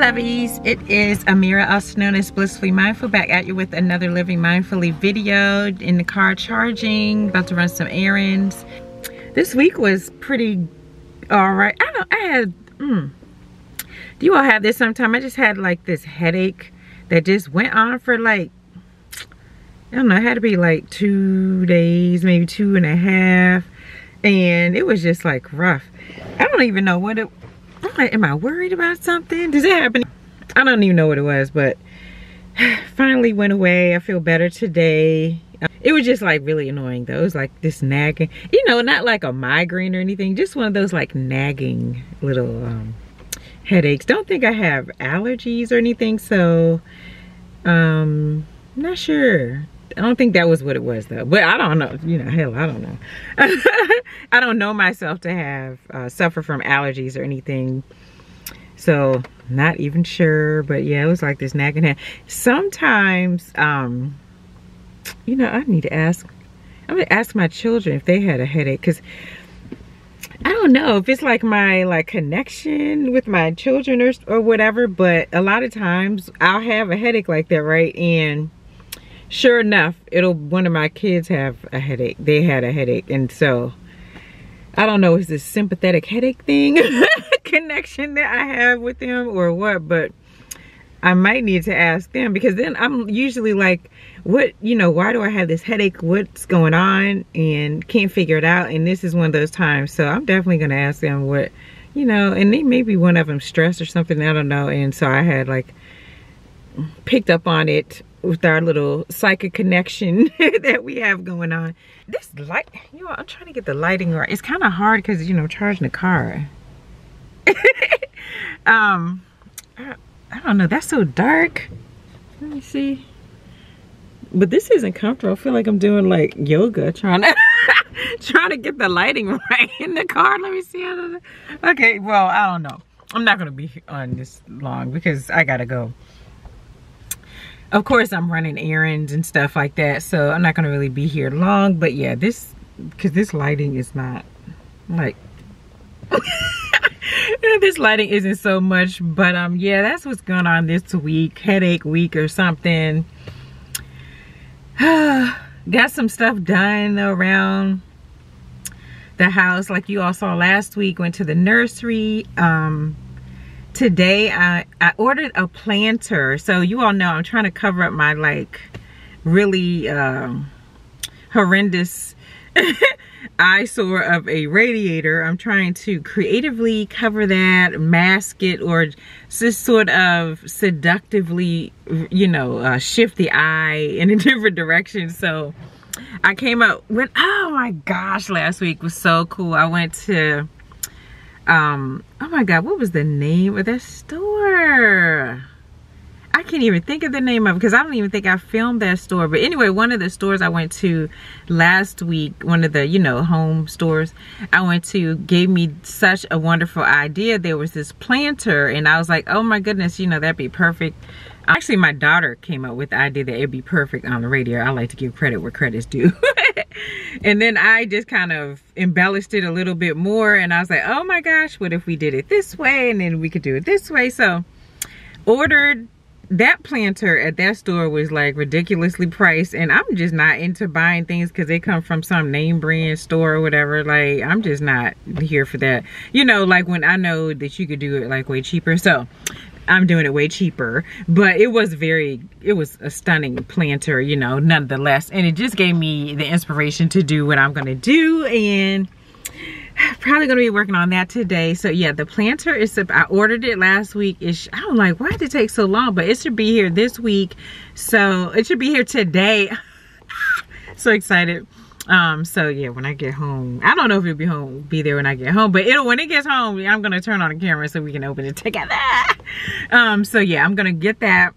Lovies, it is Amira, also known as Blissfully Mindful, back at you with another Living Mindfully video in the car charging, about to run some errands. This week was pretty all right. I don't, I had, mm, do you all have this sometime? I just had like this headache that just went on for like, I don't know, it had to be like two days, maybe two and a half. And it was just like rough. I don't even know what it I'm like, am I worried about something? Does it happen? I don't even know what it was, but finally went away. I feel better today. It was just like really annoying though. It was like this nagging, you know, not like a migraine or anything, just one of those like nagging little um, headaches. Don't think I have allergies or anything, so um, not sure. I don't think that was what it was though. But I don't know. You know, hell, I don't know. I don't know myself to have uh, suffer from allergies or anything. So not even sure. But yeah, it was like this nagging head. Sometimes, um, you know, I need to ask. I'm gonna ask my children if they had a headache because I don't know if it's like my like connection with my children or, or whatever. But a lot of times I'll have a headache like that, right? And sure enough, it'll one of my kids have a headache. They had a headache, and so I don't know, is this sympathetic headache thing connection that I have with them or what? But I might need to ask them because then I'm usually like, what, you know, why do I have this headache? What's going on? And can't figure it out. And this is one of those times. So I'm definitely going to ask them what, you know, and they maybe one of them stressed or something. I don't know. And so I had like picked up on it with our little psychic connection that we have going on. This light, you know, I'm trying to get the lighting right. It's kind of hard because, you know, charging the car. um, I, I don't know. That's so dark. Let me see. But this isn't comfortable. I feel like I'm doing like yoga, trying to trying to get the lighting right in the car. Let me see. Okay, well, I don't know. I'm not gonna be on this long because I gotta go of course I'm running errands and stuff like that so I'm not gonna really be here long but yeah this because this lighting is not like this lighting isn't so much but um yeah that's what's going on this week headache week or something. Got some stuff done around the house like you all saw last week went to the nursery um today I, I ordered a planter. So you all know I'm trying to cover up my like really um, horrendous eyesore of a radiator. I'm trying to creatively cover that, mask it, or just sort of seductively, you know, uh, shift the eye in a different direction. So I came up, went, oh my gosh, last week was so cool. I went to um oh my god what was the name of that store I can't even think of the name of it because I don't even think I filmed that store. But anyway, one of the stores I went to last week, one of the, you know, home stores I went to gave me such a wonderful idea. There was this planter and I was like, oh my goodness, you know, that'd be perfect. Actually, my daughter came up with the idea that it'd be perfect on the radio. I like to give credit where credit's due. and then I just kind of embellished it a little bit more and I was like, oh my gosh, what if we did it this way and then we could do it this way? So ordered that planter at that store was like ridiculously priced and I'm just not into buying things because they come from some name brand store or whatever like I'm just not here for that you know like when I know that you could do it like way cheaper so I'm doing it way cheaper but it was very it was a stunning planter you know nonetheless. And it just gave me the inspiration to do what I'm gonna do and probably gonna be working on that today. So yeah the planter is i ordered it last week. It's i don't like why did it take so long? But it should be here this week. So it should be here today. So excited um so yeah when i get home i don't know if it'll be home be there when i get home but it'll when it gets home i'm gonna turn on the camera so we can open it together um so yeah i'm gonna get that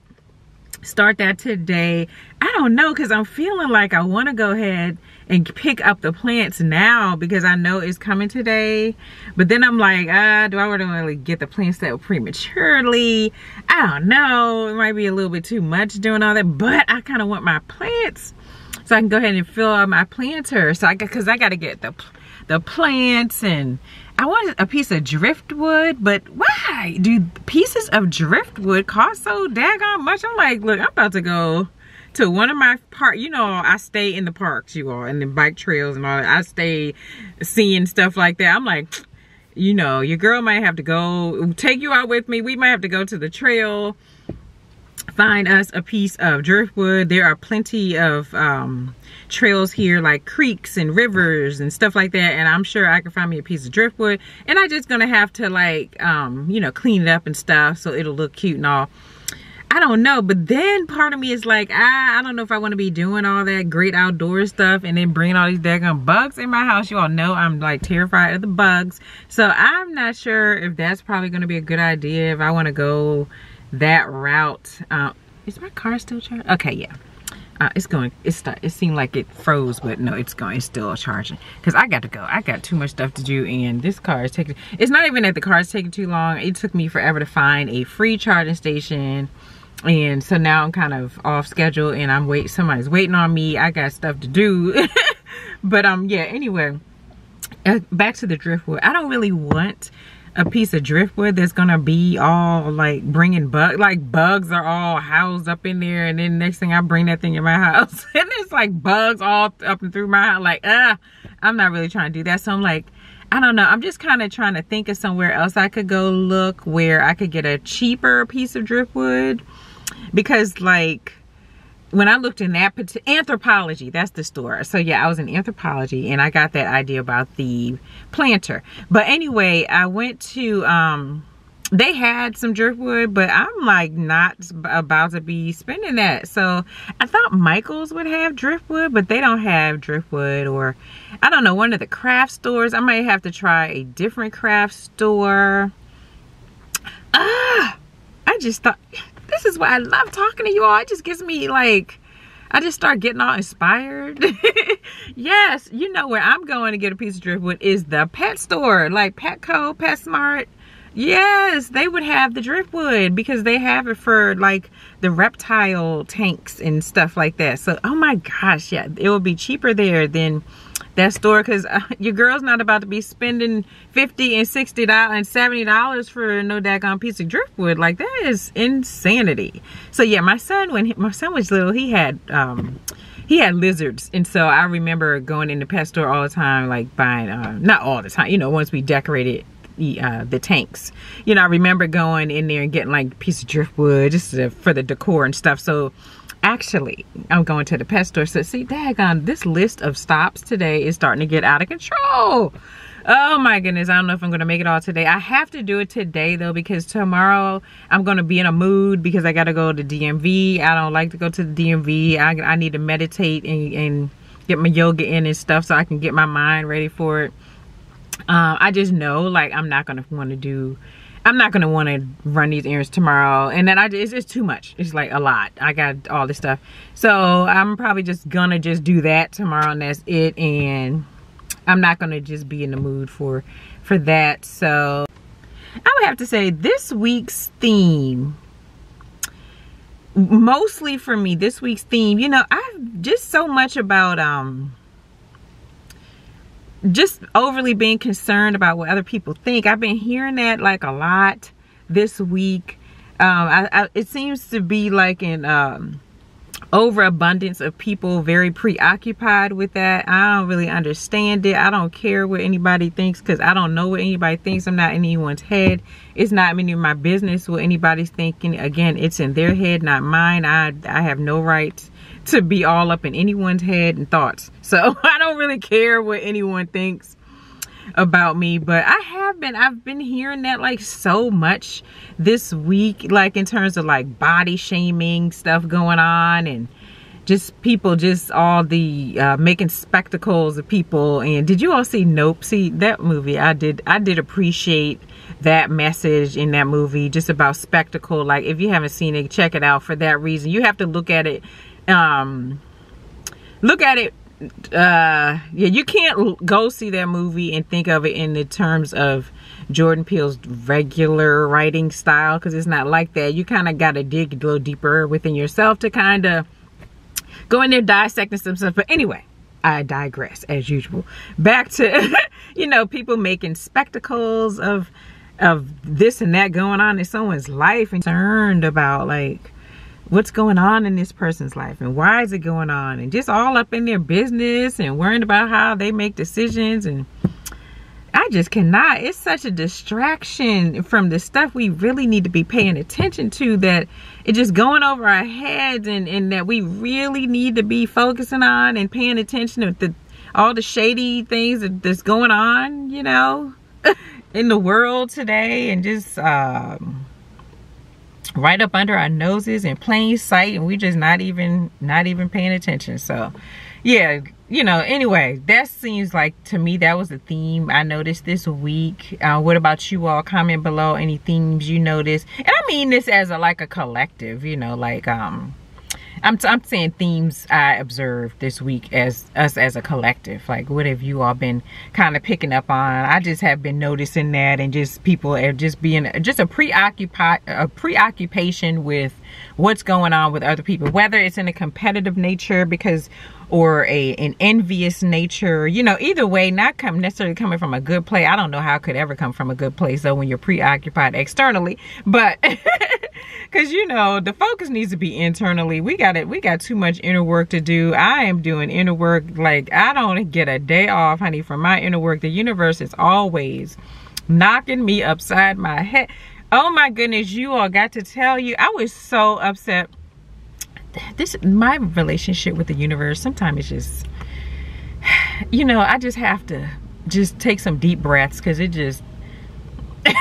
start that today i don't know because i'm feeling like i want to go ahead and pick up the plants now because I know it's coming today. But then I'm like, ah, do I want to really get the plants that prematurely? I don't know. It might be a little bit too much doing all that, but I kind of want my plants so I can go ahead and fill out my planter. So I got, cause I got to get the, the plants and I wanted a piece of driftwood, but why do pieces of driftwood cost so daggone much? I'm like, look, I'm about to go to one of my park. You know, I stay in the parks, you all, and the bike trails and all that. I stay seeing stuff like that. I'm like, you know, your girl might have to go, take you out with me. We might have to go to the trail find us a piece of driftwood. There are plenty of um, trails here like creeks and rivers and stuff like that. And I'm sure I can find me a piece of driftwood. And I'm just going to have to like, um, you know, clean it up and stuff so it'll look cute and all. I don't know, but then part of me is like, ah, I don't know if I want to be doing all that great outdoor stuff and then bringing all these daggone bugs in my house. You all know I'm like terrified of the bugs. So I'm not sure if that's probably going to be a good idea if I want to go that route. Uh, is my car still charging? Okay, yeah. Uh, it's going, it's start, it seemed like it froze, but no, it's going, it's still charging. Cause I got to go, I got too much stuff to do and this car is taking, it's not even that the car is taking too long. It took me forever to find a free charging station. And so now I'm kind of off schedule and I'm wait, somebody's waiting on me. I got stuff to do. but um, yeah, anyway, uh, back to the driftwood. I don't really want a piece of driftwood that's gonna be all like bringing bug like bugs are all housed up in there and then next thing I bring that thing in my house and it's like bugs all up and through my house like ah I'm not really trying to do that. So I'm like I don't know. I'm just kind of trying to think of somewhere else I could go look where I could get a cheaper piece of driftwood because like when I looked in that Anthropologie, that's the store. So yeah, I was in Anthropologie and I got that idea about the planter. But anyway, I went to, um, they had some driftwood, but I'm like not about to be spending that. So I thought Michael's would have driftwood, but they don't have driftwood or I don't know, one of the craft stores. I might have to try a different craft store. Ah, I just thought this is why I love talking to you all. It just gives me like, I just start getting all inspired. yes, you know where I'm going to get a piece of driftwood is the pet store, like Petco, PetSmart. Yes, they would have the driftwood because they have it for like the reptile tanks and stuff like that. So, oh my gosh, yeah, it will be cheaper there than that store because uh, your girl's not about to be spending 50 and 60 dollars and 70 dollars for no daggone piece of driftwood. Like that is insanity. So yeah my son when he, my son was little he had um he had lizards. And so i remember going in the pet store all the time like buying uh, not all the time you know once we decorated the, uh, the tanks. You know i remember going in there and getting like a piece of driftwood just for the decor and stuff. So actually i'm going to the pet store. So see daggone this list of stops today is starting to get out of control. Oh my goodness. I don't know if i'm gonna make it all today. I have to do it today though because tomorrow i'm gonna be in a mood because i gotta go to dmv i don't like to go to the dmv i, I need to meditate and, and get my yoga in and stuff so i can get my mind ready for it. Um, i just know like i'm not gonna want to do I'm not gonna want to run these errands tomorrow, and then I it's just too much. It's like a lot. I got all this stuff, so I'm probably just gonna just do that tomorrow, and that's it. And I'm not gonna just be in the mood for for that. So I would have to say this week's theme mostly for me this week's theme you know i've just so much about um just overly being concerned about what other people think. I've been hearing that like a lot this week. Um, I, I, it seems to be like an um, overabundance of people very preoccupied with that. I don't really understand it. I don't care what anybody thinks because I don't know what anybody thinks. I'm not in anyone's head. It's not any of my business what anybody's thinking. Again, it's in their head, not mine. I, I have no right to be all up in anyone's head and thoughts. So I don't really care what anyone thinks about me but i have been i've been hearing that like so much this week like in terms of like body shaming stuff going on and just people just all the uh, making spectacles of people. And did you all see nope? See that movie i did i did appreciate that message in that movie just about spectacle. Like if you haven't seen it check it out for that reason. You have to look at it um look at it uh yeah you can't go see that movie and think of it in the terms of jordan peele's regular writing style because it's not like that you kind of got to dig a little deeper within yourself to kind of go in there dissecting some stuff. But anyway, I digress as usual. Back to, you know, people making spectacles of of this and that going on in someone's life and concerned about like what's going on in this person's life and why is it going on and just all up in their business and worrying about how they make decisions and I just cannot. It's such a distraction from the stuff we really need to be paying attention to that it's just going over our heads and, and that we really need to be focusing on and paying attention to the, all the shady things that, that's going on, you know, in the world today and just um, right up under our noses in plain sight and we just not even not even paying attention. So yeah, you know, anyway, that seems like to me that was a theme I noticed this week. Uh, what about you all? Comment below any themes you noticed. And I mean this as a like a collective, you know, like um I'm, I'm saying themes I observed this week as us as a collective. Like, what have you all been kind of picking up on? I just have been noticing that, and just people are just being just a preoccupy a preoccupation with what's going on with other people, whether it's in a competitive nature because or a an envious nature you know either way not come necessarily coming from a good place. I don't know how it could ever come from a good place though when you're preoccupied externally but because you know the focus needs to be internally. We got it we got too much inner work to do. I am doing inner work like i don't get a day off honey from my inner work. The universe is always knocking me upside my head. Oh my goodness you all got to tell you i was so upset this my relationship with the universe sometimes it's just you know i just have to just take some deep breaths because it just i'm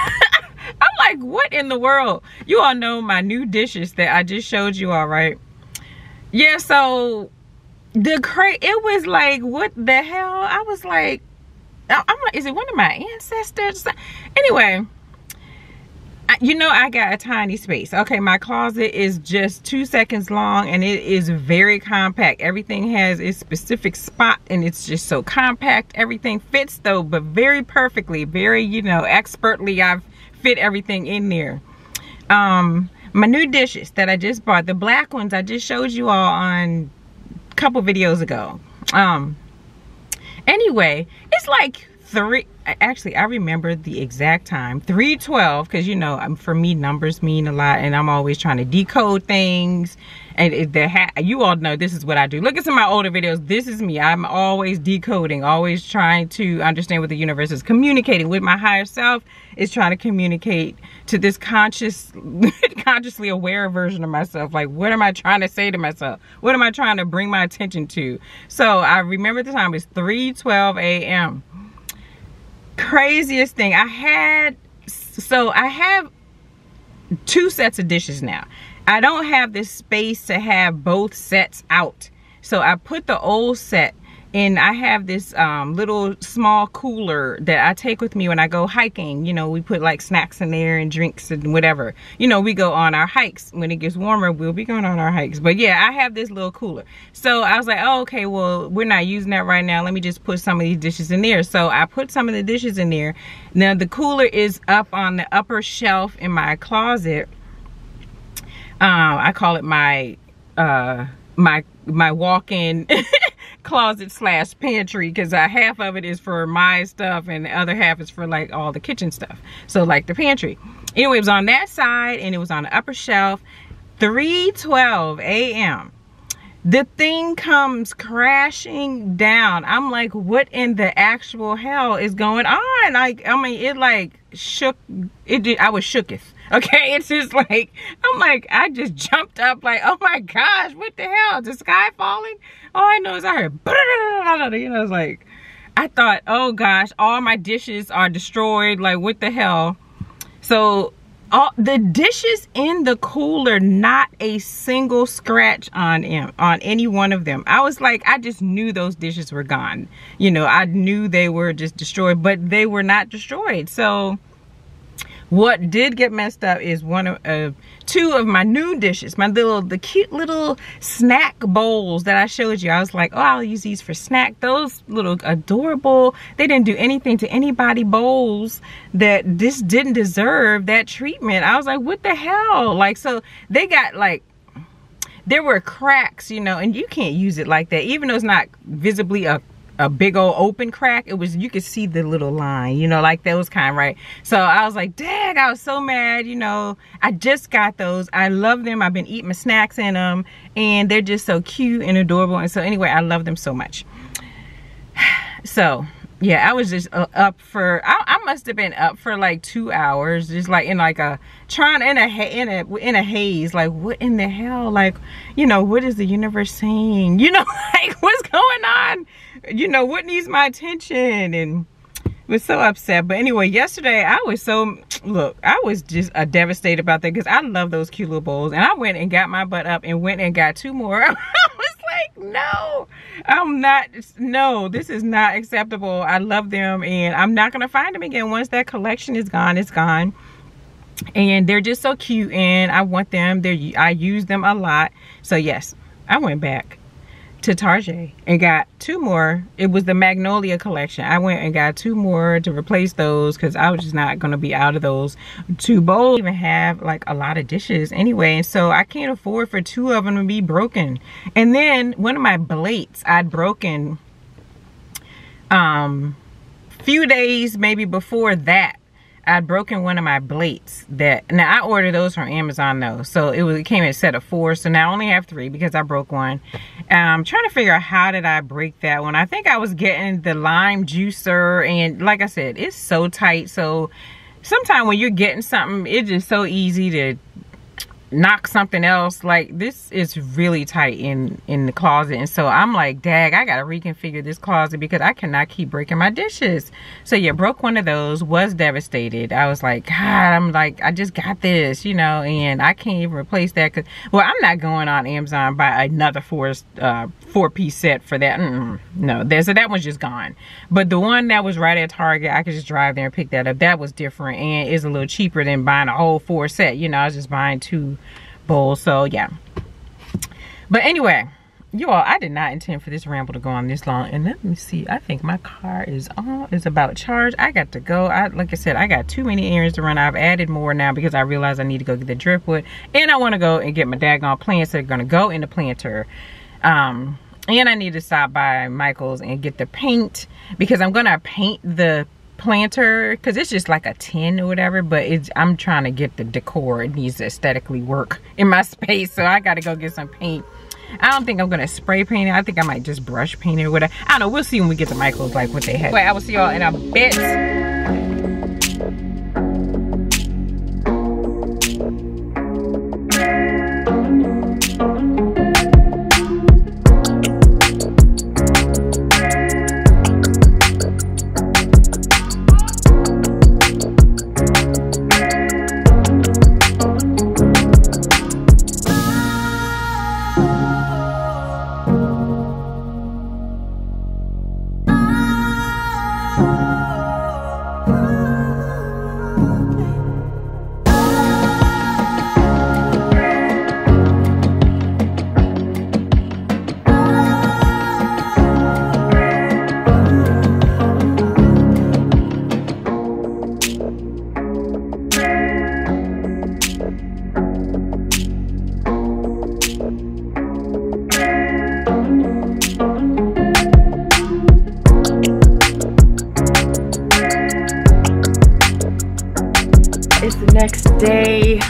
like what in the world? You all know my new dishes that i just showed you all right? Yeah so the cra it was like what the hell? I was like i'm like is it one of my ancestors? Anyway you know I got a tiny space. Okay, my closet is just two seconds long and it is very compact. Everything has its specific spot and it's just so compact. Everything fits though, but very perfectly, very, you know, expertly I've fit everything in there. Um, my new dishes that I just bought, the black ones I just showed you all on a couple videos ago. Um, anyway, it's like three actually i remember the exact time 312 because you know um, for me numbers mean a lot and i'm always trying to decode things and the you all know this is what i do. Look at some of my older videos. This is me. I'm always decoding always trying to understand what the universe is communicating with. My higher self is trying to communicate to this conscious consciously aware version of myself. Like what am i trying to say to myself? What am i trying to bring my attention to? So i remember the time it's 3 12 a.m craziest thing. I had so i have two sets of dishes now. I don't have this space to have both sets out. So i put the old set and I have this um, little small cooler that I take with me when I go hiking. You know, we put like snacks in there and drinks and whatever. You know, we go on our hikes. When it gets warmer, we'll be going on our hikes. But yeah, I have this little cooler. So I was like, oh, okay, well, we're not using that right now. Let me just put some of these dishes in there. So I put some of the dishes in there. Now the cooler is up on the upper shelf in my closet. Um, I call it my, uh, my, my walk-in closet slash pantry because uh, half of it is for my stuff and the other half is for like all the kitchen stuff. So like the pantry. Anyway it was on that side and it was on the upper shelf. 3:12 a.m the thing comes crashing down. I'm like what in the actual hell is going on? Like i mean it like shook it did i was shooketh okay it's just like i'm like i just jumped up like oh my gosh what the hell? Is the sky falling? All i know is i heard you know it's like i thought oh gosh all my dishes are destroyed like what the hell? So all the dishes in the cooler not a single scratch on them on any one of them. I was like i just knew those dishes were gone. You know i knew they were just destroyed but they were not destroyed. So what did get messed up is one of uh, two of my new dishes, my little, the cute little snack bowls that I showed you. I was like, oh, I'll use these for snack. Those little adorable, they didn't do anything to anybody bowls that this didn't deserve that treatment. I was like, what the hell? Like, so they got like, there were cracks, you know, and you can't use it like that. Even though it's not visibly a a big old open crack it was you could see the little line you know like those kind right? So i was like dang i was so mad you know. I just got those. I love them. I've been eating my snacks in them and they're just so cute and adorable and so anyway i love them so much. So yeah i was just uh, up for I, I, must have been up for like two hours just like in like a trying in a in a in a haze like what in the hell like you know what is the universe saying? You know like what's going on you know what needs my attention? And was so upset. But anyway yesterday i was so look i was just uh, devastated about that because i love those cute little bowls. And i went and got my butt up and went and got two more. I was like no i'm not no this is not acceptable. I love them and i'm not gonna find them again. Once that collection is gone it's gone. And they're just so cute and i want them. They're i use them a lot. So yes i went back to Tarjay and got two more. It was the Magnolia collection. I went and got two more to replace those because I was just not going to be out of those. Two bowls even have like a lot of dishes anyway. So I can't afford for two of them to be broken. And then one of my plates I'd broken um few days maybe before that I'd broken one of my blades that now I ordered those from Amazon though. So it was it came in a set of four. So now I only have three because I broke one. I'm trying to figure out how did I break that one. I think I was getting the lime juicer and like I said it's so tight. So sometimes when you're getting something it's just so easy to knock something else. Like this is really tight in in the closet. And so i'm like dag i gotta reconfigure this closet because i cannot keep breaking my dishes. So yeah broke one of those was devastated. I was like god i'm like i just got this you know and i can't even replace that because well i'm not going on amazon buy another four uh four piece set for that. Mm -mm, no there's so that one's just gone. But the one that was right at target i could just drive there and pick that up. That was different and is a little cheaper than buying a whole four set. You know i was just buying two bowls. so yeah. But anyway you all i did not intend for this ramble to go on this long. And let me see i think my car is on is about charged. I got to go. I like i said i got too many errands to run. I've added more now because i realize i need to go get the driftwood. And i want to go and get my daggone plants that are going to go in the planter. Um and i need to stop by michael's and get the paint because i'm gonna paint the planter because it's just like a tin or whatever but it's i'm trying to get the decor it needs to aesthetically work in my space so i gotta go get some paint I don't think I'm gonna spray paint it. I think I might just brush paint it or whatever. I don't know. We'll see when we get to Michael's like what they have. Wait, I will see y'all in a bit. Day,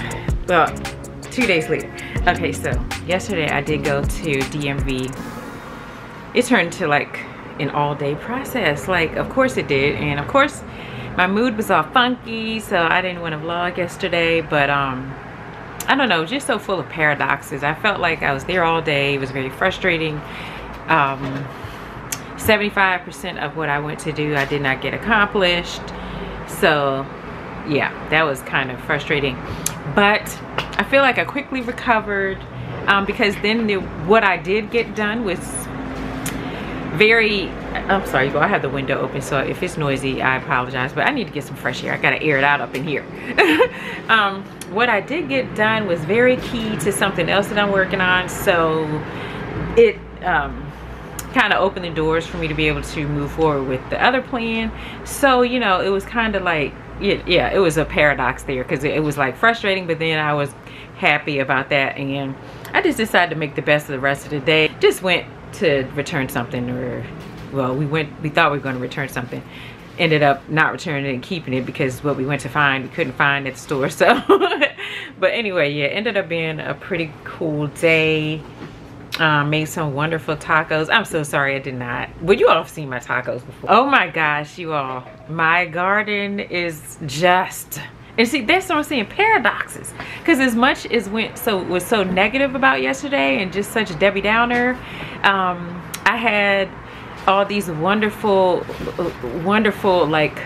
well, two days later. Okay, so yesterday I did go to DMV. It turned to like an all day process. Like, of course it did. And of course, my mood was all funky, so I didn't want to vlog yesterday, but um, I don't know, just so full of paradoxes. I felt like I was there all day. It was very frustrating. Um, 75% of what I went to do, I did not get accomplished. So yeah, that was kind of frustrating. But I feel like I quickly recovered um, because then the, what I did get done was very, I'm sorry, I have the window open, so if it's noisy, I apologize, but I need to get some fresh air. I gotta air it out up in here. um, what I did get done was very key to something else that I'm working on, so it um, kind of opened the doors for me to be able to move forward with the other plan. So, you know, it was kind of like yeah, it was a paradox there because it, it was like frustrating, but then I was happy about that. And I just decided to make the best of the rest of the day. Just went to return something or, well, we went, we thought we were going to return something ended up not returning it and keeping it because what we went to find we couldn't find at the store so but anyway yeah ended up being a pretty cool day um, made some wonderful tacos. I'm so sorry i did not. But you all have seen my tacos before. Oh my gosh you all. My garden is just and see that's what i'm saying paradoxes. Because as much as went so was so negative about yesterday and just such a debbie downer um, i had all these wonderful wonderful like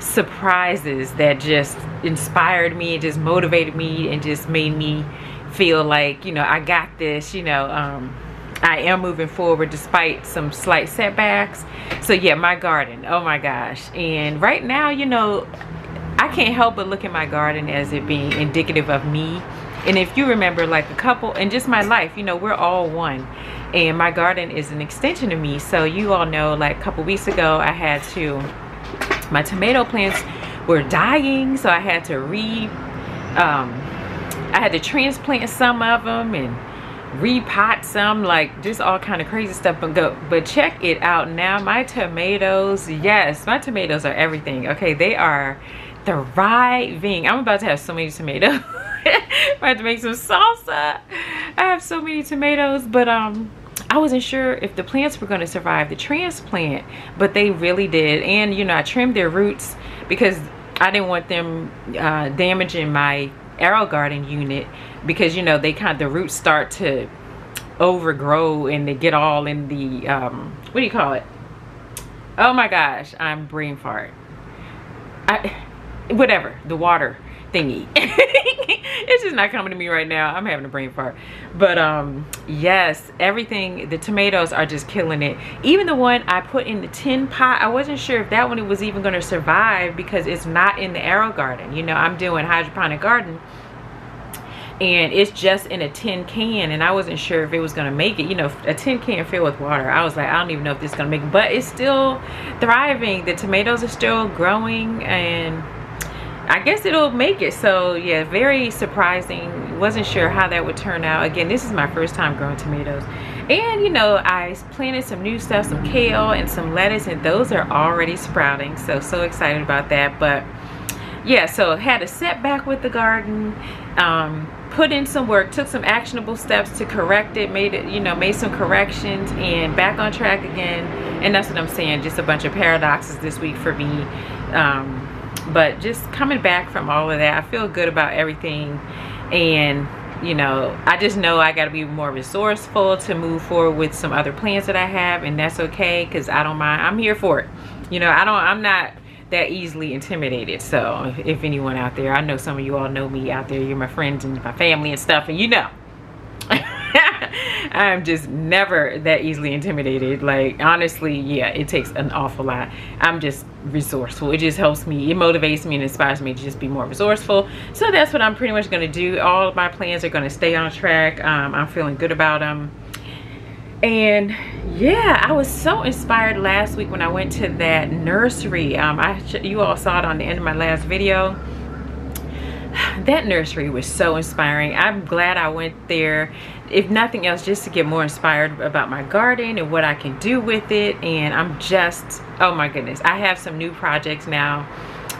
surprises that just inspired me and just motivated me and just made me feel like you know I got this you know um, I am moving forward despite some slight setbacks. So yeah my garden. Oh my gosh. And right now you know I can't help but look at my garden as it being indicative of me. And if you remember like a couple and just my life you know we're all one. And my garden is an extension of me. So you all know like a couple weeks ago I had to my tomato plants were dying. So I had to re um, I had to transplant some of them and repot some like just all kind of crazy stuff but go but check it out now. My tomatoes yes my tomatoes are everything. Okay they are thriving. I'm about to have so many tomatoes. I have to make some salsa. I have so many tomatoes but um I wasn't sure if the plants were going to survive the transplant, but they really did. And, you know, I trimmed their roots because I didn't want them uh, damaging my AeroGarden unit because, you know, they kind of, the roots start to overgrow and they get all in the, um, what do you call it? Oh my gosh, I'm brain fart. I, whatever, the water thingy. it's just not coming to me right now. I'm having a brain fart. But um, yes, everything, the tomatoes are just killing it. Even the one I put in the tin pot, I wasn't sure if that one was even gonna survive because it's not in the AeroGarden. You know, I'm doing hydroponic garden and it's just in a tin can and I wasn't sure if it was gonna make it you know a tin can filled with water I was like I don't even know if this is gonna make it but it's still thriving the tomatoes are still growing and I guess it'll make it. So yeah, very surprising. Wasn't sure how that would turn out. Again, this is my first time growing tomatoes. And you know, I planted some new stuff, some kale and some lettuce and those are already sprouting. So, so excited about that. But yeah, so had a setback with the garden. Um, put in some work, took some actionable steps to correct it, made it, you know, made some corrections and back on track again. And that's what I'm saying, just a bunch of paradoxes this week for me. Um, but just coming back from all of that i feel good about everything. And you know i just know i got to be more resourceful to move forward with some other plans that i have and that's okay because i don't mind. I'm here for it. You know i don't i'm not that easily intimidated. So if, if anyone out there i know some of you all know me out there. You're my friends and my family and stuff and you know I'm just never that easily intimidated. Like, honestly, yeah, it takes an awful lot. I'm just resourceful. It just helps me. It motivates me and inspires me to just be more resourceful. So that's what I'm pretty much going to do. All of my plans are going to stay on track. Um, I'm feeling good about them. And yeah, I was so inspired last week when I went to that nursery. Um, I You all saw it on the end of my last video that nursery was so inspiring. I'm glad i went there. If nothing else just to get more inspired about my garden and what i can do with it. And i'm just oh my goodness i have some new projects now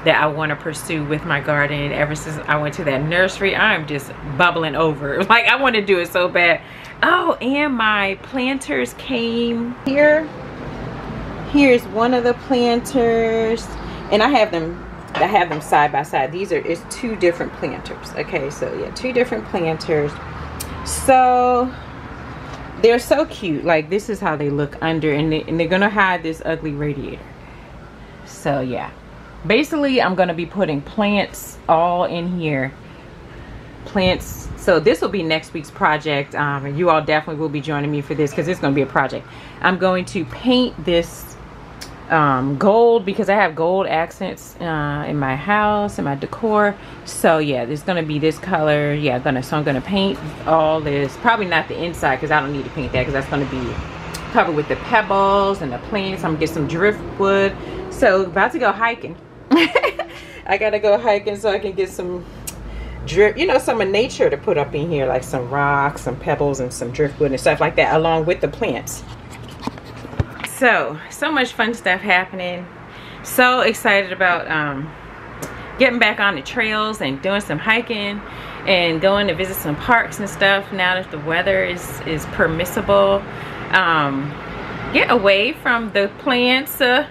that i want to pursue with my garden. Ever since i went to that nursery i'm just bubbling over. Like i want to do it so bad. Oh and my planters came here. Here's one of the planters and i have them I have them side by side. These are it's two different planters. Okay, so yeah, two different planters. So they're so cute. Like this is how they look under and, they, and they're gonna hide this ugly radiator. So yeah. Basically, I'm gonna be putting plants all in here. Plants. So this will be next week's project. Um, and you all definitely will be joining me for this because it's gonna be a project. I'm going to paint this um, gold because I have gold accents uh, in my house in my decor. So yeah there's gonna be this color. Yeah gonna so I'm gonna paint all this. Probably not the inside because I don't need to paint that because that's gonna be covered with the pebbles and the plants. I'm gonna get some driftwood. So about to go hiking. I gotta go hiking so I can get some drip, you know, some of nature to put up in here, like some rocks, some pebbles, and some driftwood and stuff like that, along with the plants. So, so much fun stuff happening. So excited about um, getting back on the trails and doing some hiking and going to visit some parks and stuff now that the weather is, is permissible. Um, get away from the plants. Uh,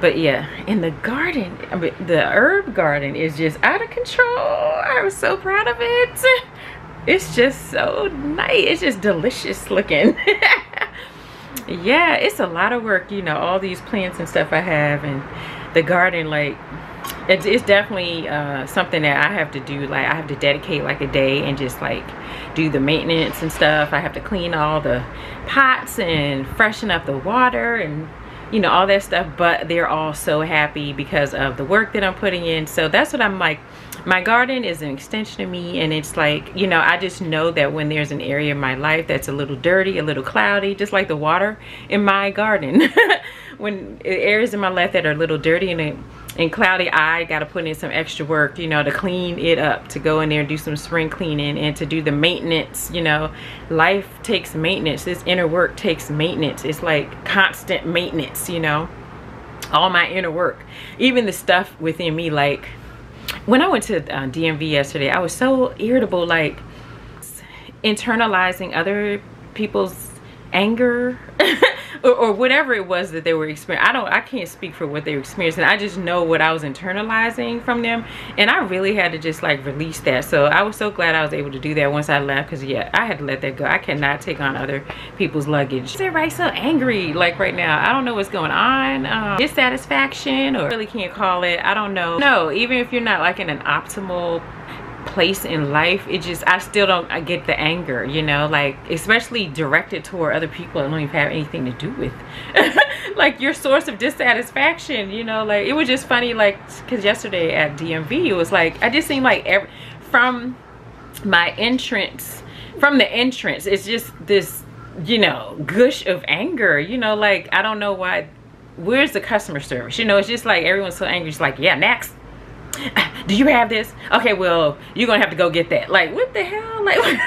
but yeah, in the garden, I mean, the herb garden is just out of control. I'm so proud of it. It's just so nice. It's just delicious looking. yeah, it's a lot of work, you know, all these plants and stuff I have and the garden, like, it's, it's definitely uh, something that I have to do. Like, I have to dedicate like a day and just like do the maintenance and stuff. I have to clean all the pots and freshen up the water and you know all that stuff but they're all so happy because of the work that i'm putting in so that's what i'm like my garden is an extension of me and it's like you know i just know that when there's an area in my life that's a little dirty a little cloudy just like the water in my garden. When areas in my life that are a little dirty and and cloudy I got to put in some extra work you know to clean it up to go in there and do some spring cleaning and to do the maintenance you know. Life takes maintenance. This inner work takes maintenance. It's like constant maintenance you know. All my inner work even the stuff within me like when I went to uh, DMV yesterday I was so irritable like internalizing other people's anger or, or, whatever it was that they were experiencing. I don't, I can't speak for what they were experiencing. I just know what I was internalizing from them. And I really had to just like release that. So I was so glad I was able to do that once I left. Cause yeah, I had to let that go. I cannot take on other people's luggage. Everybody's so angry like right now. I don't know what's going on. Um, dissatisfaction or really can't call it. I don't know. No, even if you're not like in an optimal place in life it just i still don't i get the anger you know like especially directed toward other people i don't even have anything to do with. Like your source of dissatisfaction you know like it was just funny like because yesterday at dmv it was like i just seemed like every from my entrance from the entrance it's just this you know gush of anger you know like i don't know why where's the customer service? You know it's just like everyone's so angry it's like yeah next do you have this? Okay, well, you're gonna have to go get that. Like, what the hell? Like,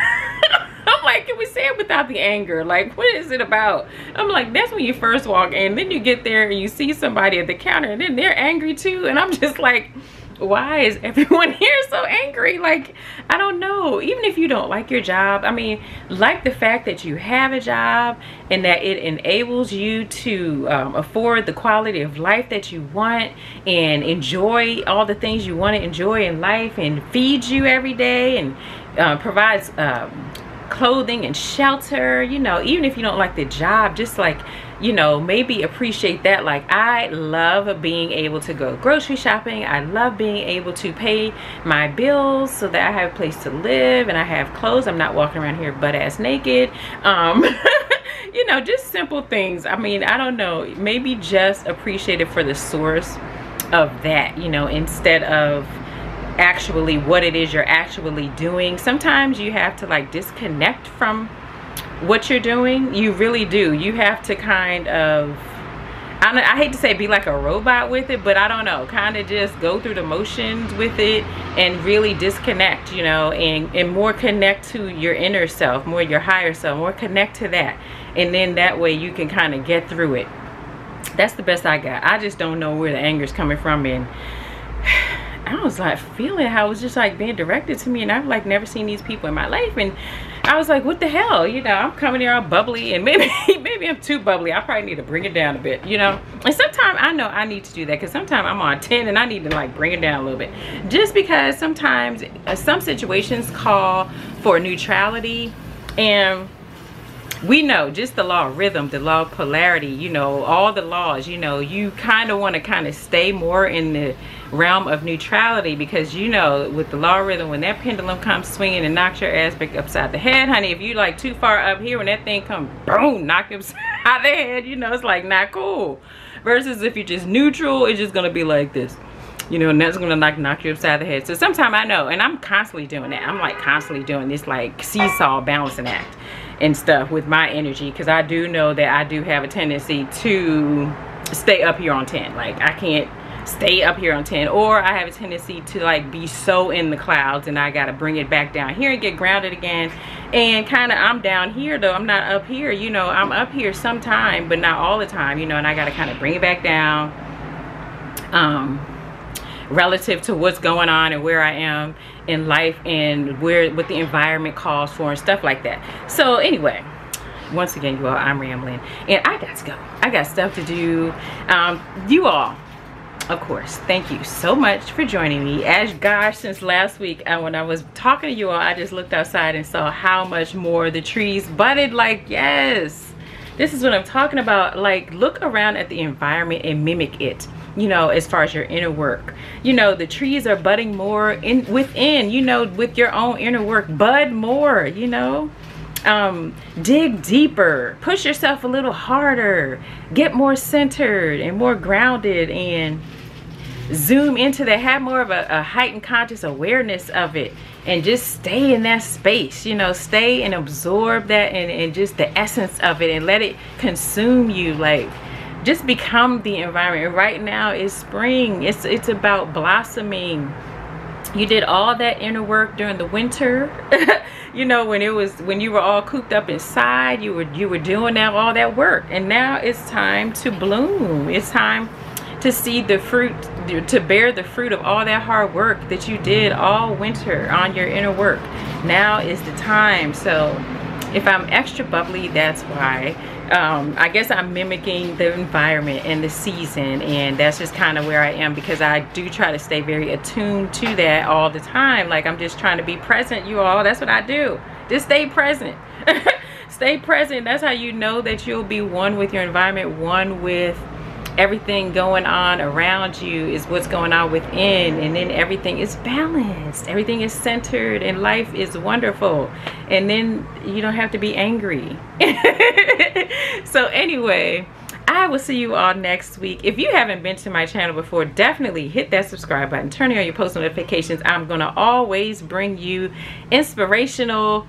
I'm like, can we say it without the anger? Like, what is it about? I'm like, that's when you first walk in. Then you get there and you see somebody at the counter and then they're angry too. And I'm just like, why is everyone here so angry? Like i don't know. Even if you don't like your job i mean like the fact that you have a job and that it enables you to um, afford the quality of life that you want and enjoy all the things you want to enjoy in life and feeds you every day and uh, provides um, clothing and shelter you know even if you don't like the job just like you know maybe appreciate that. Like i love being able to go grocery shopping. I love being able to pay my bills so that i have a place to live and i have clothes. I'm not walking around here butt ass naked. Um you know just simple things. I mean i don't know. Maybe just appreciate it for the source of that you know instead of actually what it is you're actually doing. Sometimes you have to like disconnect from what you're doing you really do. You have to kind of I, I hate to say be like a robot with it but I don't know. Kind of just go through the motions with it and really disconnect you know and and more connect to your inner self more your higher self more connect to that. And then that way you can kind of get through it. That's the best I got. I just don't know where the anger is coming from and I was like feeling how it was just like being directed to me and I've like never seen these people in my life and I was like what the hell? You know I'm coming here all bubbly and maybe maybe I'm too bubbly. I probably need to bring it down a bit you know? And sometimes I know I need to do that because sometimes I'm on 10 and I need to like bring it down a little bit. Just because sometimes uh, some situations call for neutrality and we know just the law of rhythm the law of polarity you know all the laws you know you kind of want to kind of stay more in the realm of neutrality because you know with the law rhythm when that pendulum comes swinging and knocks your ass back upside the head honey if you like too far up here when that thing come boom knock you upside the head you know it's like not cool. Versus if you're just neutral it's just gonna be like this you know and that's gonna like knock you upside the head. So sometimes i know and i'm constantly doing that. I'm like constantly doing this like seesaw balancing act and stuff with my energy because I do know that I do have a tendency to stay up here on 10 like I can't stay up here on 10 or I have a tendency to like be so in the clouds and I got to bring it back down here and get grounded again. And kind of I'm down here though. I'm not up here you know. I'm up here sometime but not all the time you know and I got to kind of bring it back down um relative to what's going on and where I am in life and where what the environment calls for and stuff like that. So anyway once again you all i'm rambling. And i got to go. I got stuff to do. Um you all of course. Thank you so much for joining me. As gosh since last week and uh, when i was talking to you all i just looked outside and saw how much more the trees budded. Like yes this is what i'm talking about. Like look around at the environment and mimic it you know as far as your inner work. You know the trees are budding more in within you know with your own inner work. Bud more you know? Um, dig deeper. Push yourself a little harder. Get more centered and more grounded and zoom into that have more of a, a heightened conscious awareness of it and just stay in that space you know stay and absorb that and, and just the essence of it and let it consume you like just become the environment. Right now is spring. It's it's about blossoming. You did all that inner work during the winter you know when it was when you were all cooped up inside you were you were doing that all that work. And now it's time to bloom. It's time to see the fruit to bear the fruit of all that hard work that you did all winter on your inner work. Now is the time. So if i'm extra bubbly that's why. Um, I guess I'm mimicking the environment and the season and that's just kind of where I am because I do try to stay very attuned to that all the time. Like I'm just trying to be present you all. That's what I do. Just stay present. Stay present. That's how you know that you'll be one with your environment one with everything going on around you is what's going on within and then everything is balanced everything is centered and life is wonderful and then you don't have to be angry so anyway I will see you all next week. If you haven't been to my channel before, definitely hit that subscribe button. Turn on your post notifications. I'm going to always bring you inspirational,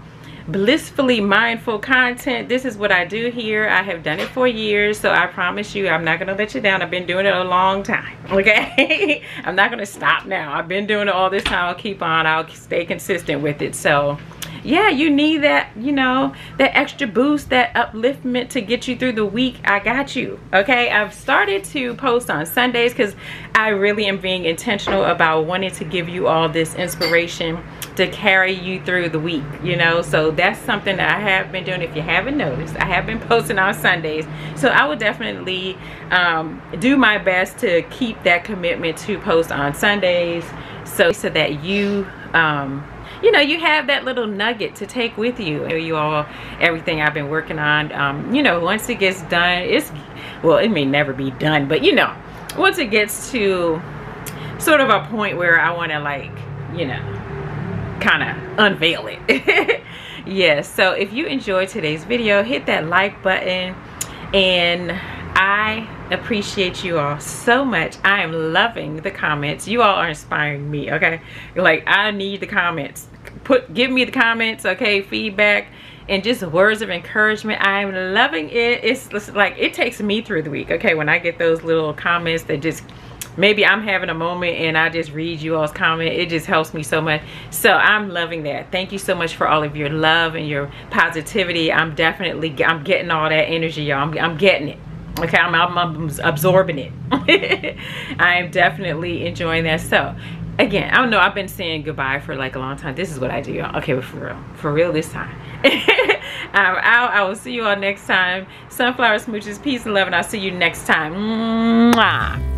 blissfully mindful content. This is what i do here. I have done it for years so i promise you i'm not gonna let you down. I've been doing it a long time okay? I'm not gonna stop now. I've been doing it all this time. I'll keep on. I'll stay consistent with it. So yeah you need that you know that extra boost that upliftment to get you through the week. I got you okay? I've started to post on sundays because i really am being intentional about wanting to give you all this inspiration to carry you through the week you know? So that's something that i have been doing if you haven't noticed i have been posting on sundays. So i will definitely um, do my best to keep that commitment to post on sundays so so that you um, you know you have that little nugget to take with you you all everything i've been working on. Um, you know once it gets done it's well it may never be done but you know once it gets to sort of a point where i want to like you know kind of unveil it. Yes so if you enjoyed today's video hit that like button and I appreciate you all so much. I am loving the comments. You all are inspiring me, okay? Like, I need the comments. Put, Give me the comments, okay? Feedback and just words of encouragement. I'm loving it. It's, it's like, it takes me through the week, okay? When I get those little comments that just maybe I'm having a moment and I just read you all's comment. It just helps me so much. So I'm loving that. Thank you so much for all of your love and your positivity. I'm definitely, I'm getting all that energy, y'all. I'm, I'm getting it okay I'm, I'm, absorbing it. I am definitely enjoying that. So again I don't know I've been saying goodbye for like a long time. This is what I do okay but for real for real this time. Um, I'm out I will see you all next time. Sunflower smooches peace and love and I'll see you next time. Mwah.